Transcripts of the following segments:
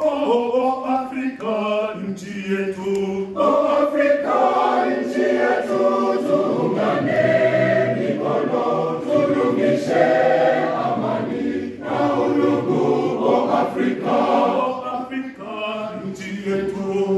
Oh, Afrika nchi yetu. Oh, Afrika nchi yetu, tuungane mikono, tudumishe amani na udugu. Afrika, Oh, Afrika nchi yetu.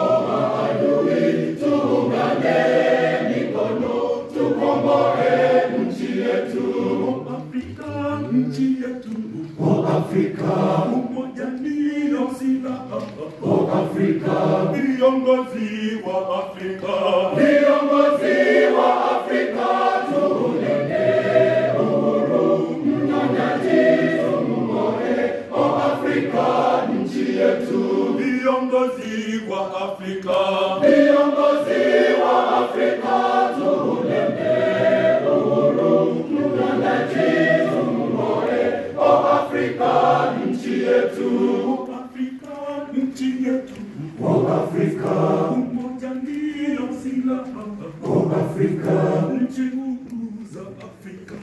Afrika, Umoja ndio silaha. o Afrika, Viongozi wa Afrika. viongozi wa Afrika tulinde uhuru, mnyonyaji tumng'oe. O Afrika, nchi yetu, Viongozi wa Afrika. viongozi wa Afrika tulinde nchi yetu, Afrika nchi yetu. Afrika, Umoja ndio silaha. Afrika. Nchi huru za Afrika.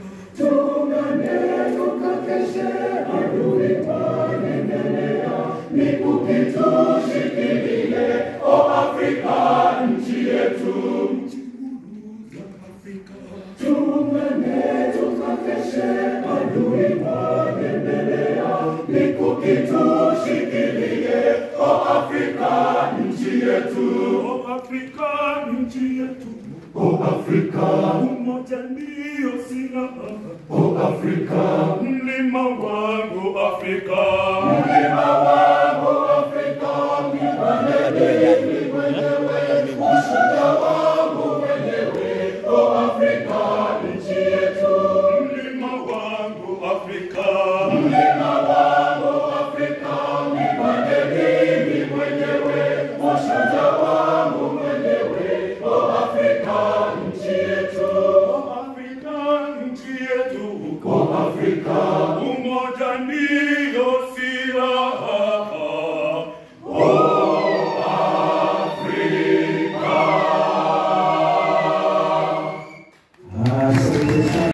Mikuki tushikilie, o Afrika nchi yetu. o Afrika nchi yetu. O Afrika, Umoja ndio silaha. o Afrika, Mlima wangu Afrika. mlima Afrika, Umoja ndio